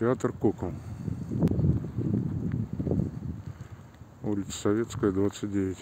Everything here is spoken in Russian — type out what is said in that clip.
Театр кукол. Улица Советская, 29.